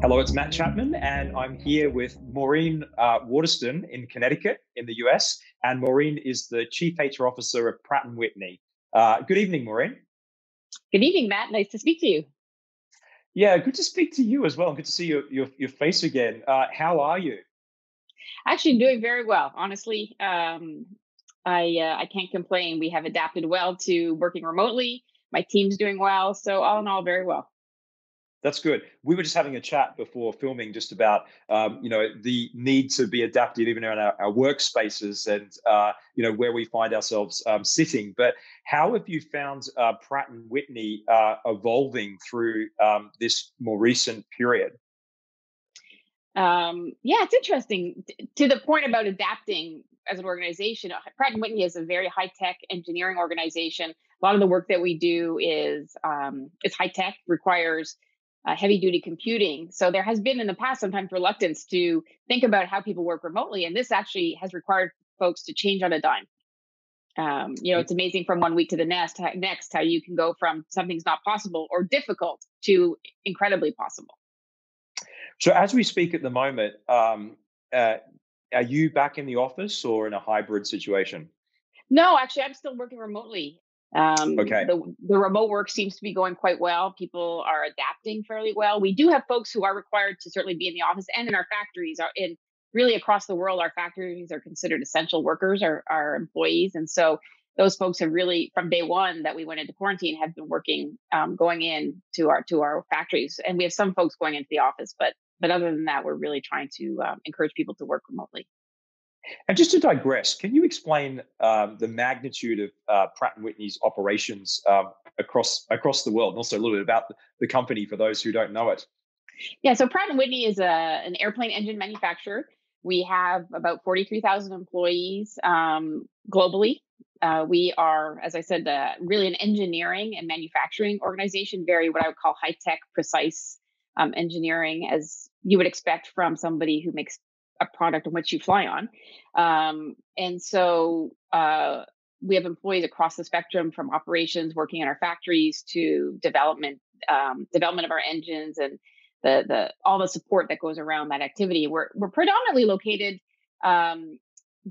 Hello, it's Matt Chapman, and I'm here with Maureen uh, Waterston in Connecticut, in the US. And Maureen is the Chief HR Officer of Pratt and Whitney. Uh, good evening, Maureen. Good evening, Matt. Nice to speak to you. Yeah, good to speak to you as well. Good to see your your, your face again. Uh, how are you? Actually, doing very well. Honestly, um, I uh, I can't complain. We have adapted well to working remotely. My team's doing well, so all in all, very well. That's good. We were just having a chat before filming, just about um, you know the need to be adaptive even in our, our workspaces and uh, you know where we find ourselves um, sitting. But how have you found uh, Pratt and Whitney uh, evolving through um, this more recent period? Um, yeah, it's interesting. To the point about adapting as an organization, Pratt and Whitney is a very high tech engineering organization. A lot of the work that we do is um, is high tech, requires uh, heavy duty computing. So there has been in the past sometimes reluctance to think about how people work remotely, and this actually has required folks to change on a dime. Um, you know, it's amazing from one week to the next, next how you can go from something's not possible or difficult to incredibly possible. So, as we speak at the moment, um, uh, are you back in the office or in a hybrid situation? No, actually, I'm still working remotely. Um, okay. The, the remote work seems to be going quite well. People are adapting fairly well. We do have folks who are required to certainly be in the office and in our factories. Are in really across the world, our factories are considered essential workers, our, our employees, and so those folks have really, from day one that we went into quarantine, have been working, um, going in to our to our factories, and we have some folks going into the office, but but other than that, we're really trying to um, encourage people to work remotely. And just to digress, can you explain um, the magnitude of uh, Pratt and Whitney's operations um, across across the world, and also a little bit about the, company for those who don't know it? Yeah, so Pratt and Whitney is a, an airplane engine manufacturer. We have about forty three thousand employees um, globally. Uh, we are, as I said, uh, really an engineering and manufacturing organization, very what I would call high tech, precise um, engineering, as you would expect from somebody who makes a product on which you fly on. Um, and so uh, we have employees across the spectrum from operations working in our factories to development um, development of our engines and the the all the support that goes around that activity. We're we're predominantly located um,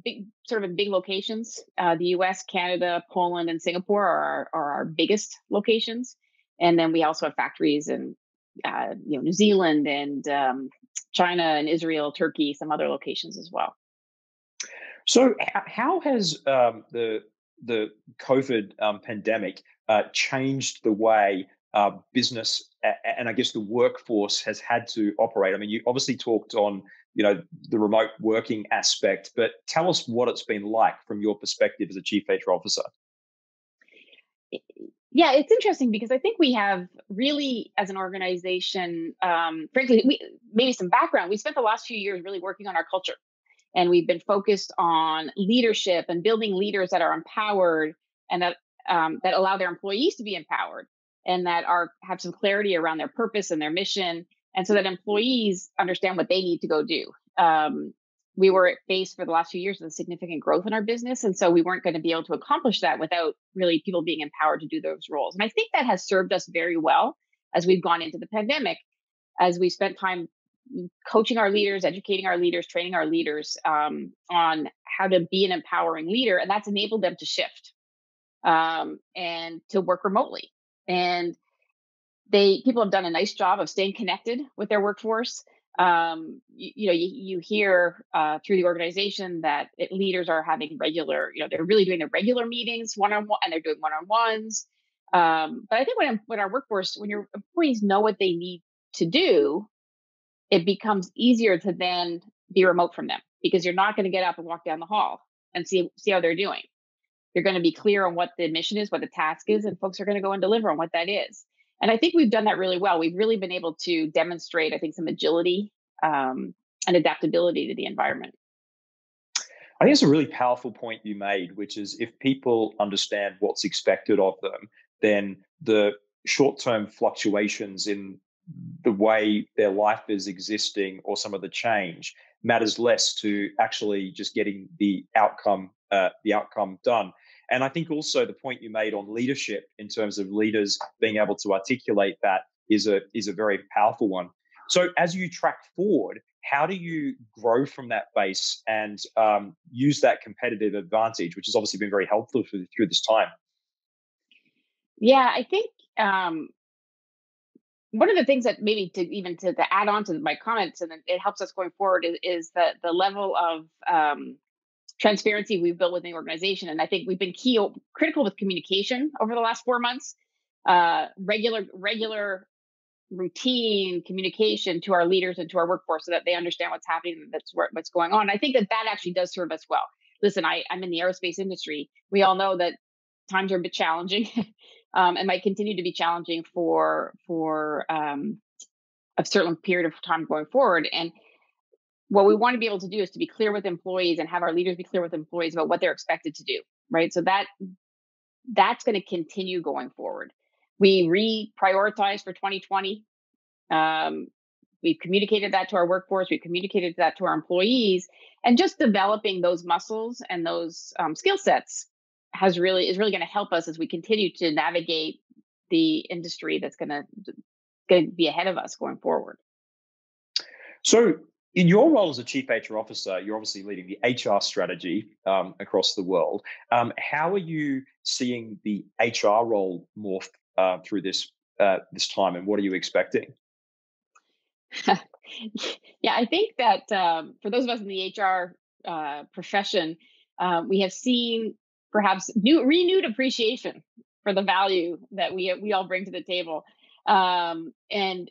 big sort of in big locations. Uh, the U.S., Canada, Poland, and Singapore are our, are our biggest locations, and then we also have factories in uh, you know New Zealand and um, China and Israel, Turkey, some other locations as well. So, how has um, the the COVID um, pandemic uh, changed the way uh, business and I guess the workforce has had to operate? I mean, you obviously talked on you know the remote working aspect, but tell us what it's been like from your perspective as a chief HR officer. Yeah, it's interesting because I think we have really, as an organization, um, frankly, we, maybe some background. We spent the last few years really working on our culture, and we've been focused on leadership and building leaders that are empowered and that um, that allow their employees to be empowered and that are have some clarity around their purpose and their mission, and so that employees understand what they need to go do. Um, we were faced for the last few years with significant growth in our business. And so we weren't going to be able to accomplish that without really people being empowered to do those roles. And I think that has served us very well as we've gone into the pandemic, as we spent time coaching our leaders, educating our leaders, training our leaders um, on how to be an empowering leader. And that's enabled them to shift um, and to work remotely. And they people have done a nice job of staying connected with their workforce um, you, you, know, you, you hear uh, through the organization that it, leaders are having regular, you know, they're really doing their regular meetings one on one, and they're doing one on ones. Um, but I think when when our workforce, when your employees know what they need to do, it becomes easier to then be remote from them because you're not going to get up and walk down the hall and see see how they're doing. You're going to be clear on what the mission is, what the task is, and folks are going to go and deliver on what that is. And I think we've done that really well. We've really been able to demonstrate, I think, some agility um, and adaptability to the environment. I think it's a really powerful point you made, which is if people understand what's expected of them, then the short term fluctuations in the way their life is existing or some of the change matters less to actually just getting the outcome uh, the outcome done and I think also the point you made on leadership in terms of leaders being able to articulate that is a is a very powerful one. So as you track forward, how do you grow from that base and um, use that competitive advantage, which has obviously been very helpful for, through this time? Yeah, I think um, one of the things that maybe to even to, to add on to my comments and it helps us going forward is, is the the level of um, transparency we've built within the organization, and I think we've been key critical with communication over the last four months. Uh, regular regular routine communication to our leaders and to our workforce so that they understand what's happening that's what's going on. I think that that actually does serve us well. Listen I, i'm in the aerospace industry. We all know that times are a bit challenging um, and might continue to be challenging for for um, a certain period of time going forward. And what we want to be able to do is to be clear with employees and have our leaders be clear with employees about what they're expected to do right? So that that's going to continue going forward we reprioritized for 2020. Um, we've communicated that to our workforce. We've communicated that to our employees, and just developing those muscles and those um, skill sets has really is really going to help us as we continue to navigate the industry that's going to going to be ahead of us going forward. So, in your role as a chief HR officer, you're obviously leading the HR strategy um, across the world. Um, how are you seeing the HR role morph uh, through this uh, this time, and what are you expecting? yeah, I think that um, for those of us in the HR uh, profession, uh, we have seen perhaps new renewed appreciation for the value that we we all bring to the table, um, and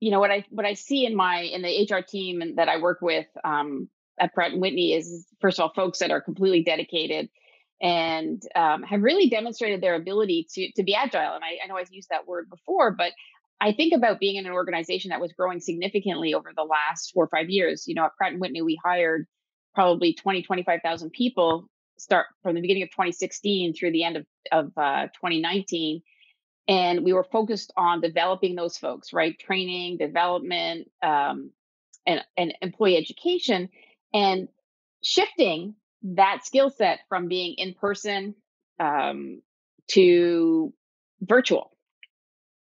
you know what I what I see in my in the HR team and that I work with um, at Pratt and Whitney is first of all folks that are completely dedicated and um, have really demonstrated their ability to to be agile. And I, I know I've used that word before, but I think about being in an organization that was growing significantly over the last four or five years. You know, at Pratt and Whitney, we hired probably 20, 25,000 people start from the beginning of 2016 through the end of, of uh, 2019. And we were focused on developing those folks, right? Training, development, um, and, and employee education, and shifting that skill set from being in person um, to virtual.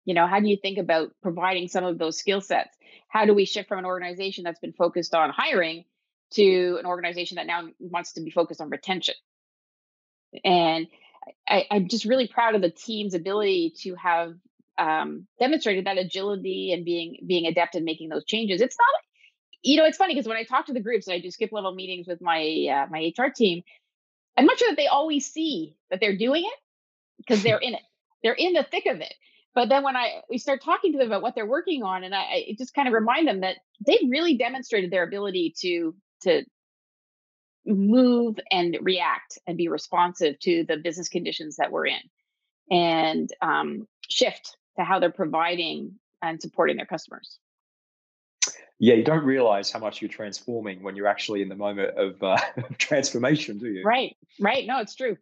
You know how do you think about providing some of those skill sets? How do we shift from an organization that's been focused on hiring to an organization that now wants to be focused on retention? And I, am just really proud of the team's ability to have um, demonstrated that agility and being being adept in making those changes. It's not you know, it's funny because when I talk to the groups and I do skip level meetings with my uh, my HR team, I'm not sure that they always see that they're doing it because they're in it. They're in the thick of it. But then when I we start talking to them about what they're working on, and I, I just kind of remind them that they really demonstrated their ability to to move and react and be responsive to the business conditions that we're in, and um, shift to how they're providing and supporting their customers yeah, you don't realize how much you're transforming when you're actually in the moment of uh, transformation, do you? Right, right. No, it's true.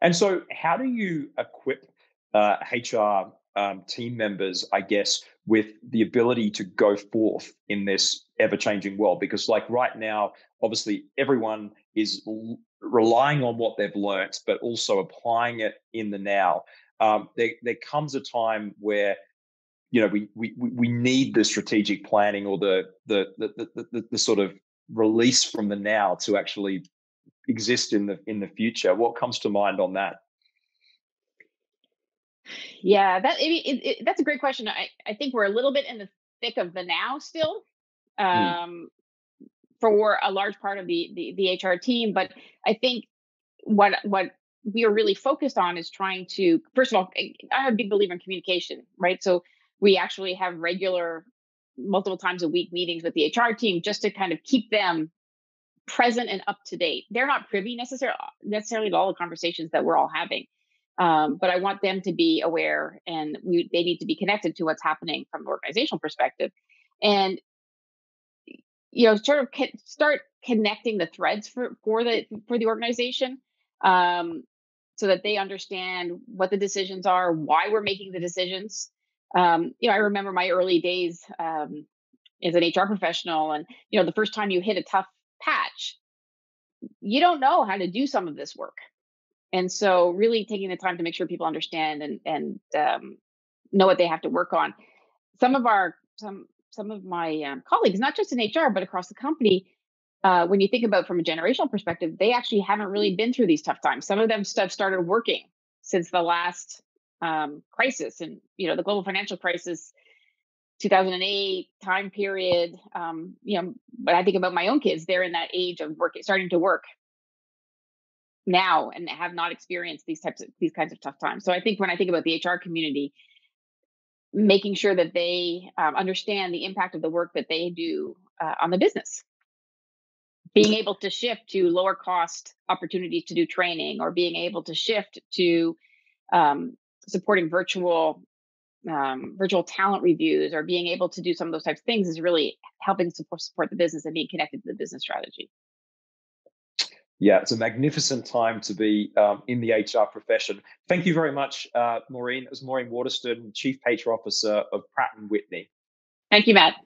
And so, how do you equip uh, HR um, team members, I guess, with the ability to go forth in this ever changing world? Because, like right now, obviously, everyone is l- relying on what they've learnt, but also applying it in the now. Um, there, there comes a time where you know we we we need the strategic planning or the the the the, the, the sort of release from the now to actually exist in the in the future what comes to mind on that yeah that it, it, it, that's a great question i i think we're a little bit in the thick of the now still hmm. um mm. for a large part of the, the the hr team but i think what what we are really focused on is trying to first of all i'm a big believer in communication right so we actually have regular multiple times a week meetings with the HR team just to kind of keep them present and up to date. They're not privy necessarily necessarily to all the conversations that we're all having. Um, but I want them to be aware and we, they need to be connected to what's happening from an organizational perspective. And you know, sort of start connecting the threads for, for the for the organization um, so that they understand what the decisions are, why we're making the decisions, um, you know, I remember my early days um, as an HR professional, and you know, the first time you hit a tough patch, you don't know how to do some of this work, and so really taking the time to make sure people understand and and um, know what they have to work on. some of our some some of my um, colleagues, not just in HR but across the company, uh, when you think about from a generational perspective, they actually haven't really been through these tough times. Some of them have started working since the last um, crisis, and you know the global financial crisis, 2008 time period. Um, you know, but I think about my own kids; they're in that age of working, starting to work now, and have not experienced these types of these kinds of tough times. So I think when I think about the HR community, making sure that they um, understand the impact of the work that they do uh, on the business being able to shift to lower cost opportunities to do training or being able to shift to um, supporting virtual um, virtual talent reviews or being able to do some of those types of things is really helping support, support the business and being connected to the business strategy yeah, it's a magnificent time to be um, in the HR profession. Thank you very much, uh, Maureen. It was Maureen Waterston, Chief HR Officer of Pratt & Whitney. Thank you, Matt.